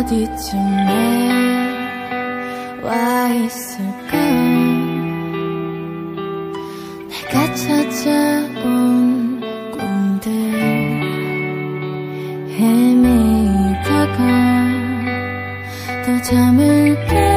어디쯤에 와 있을까? 내가 찾아온 꿈들 헤매다가 또 잠을 깨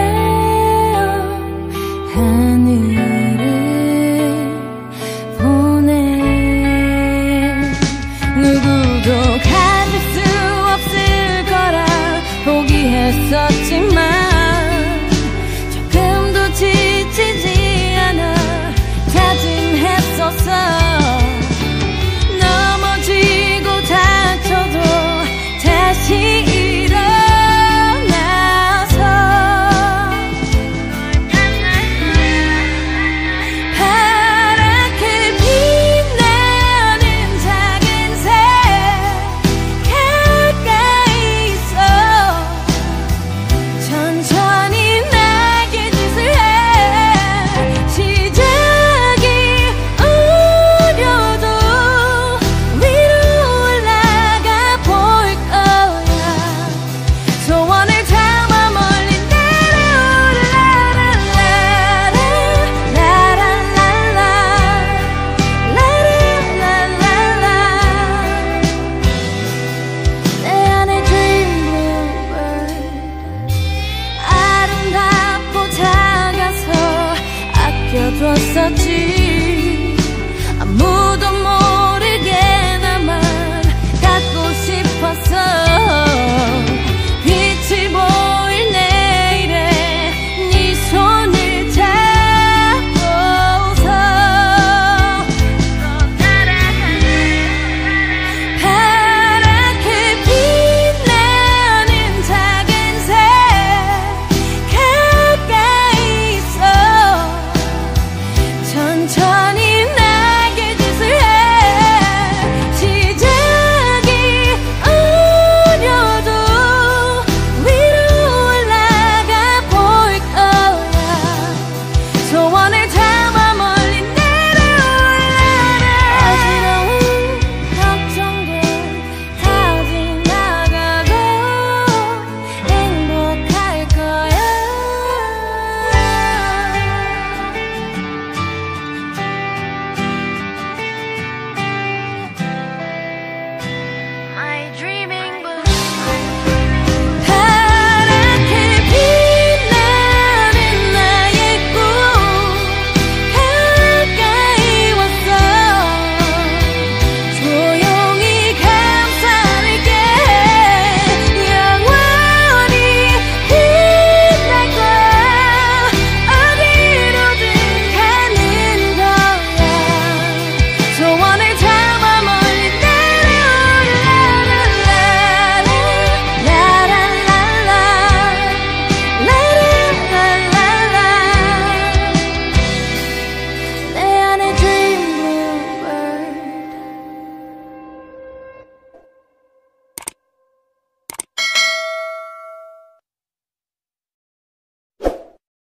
Faça-te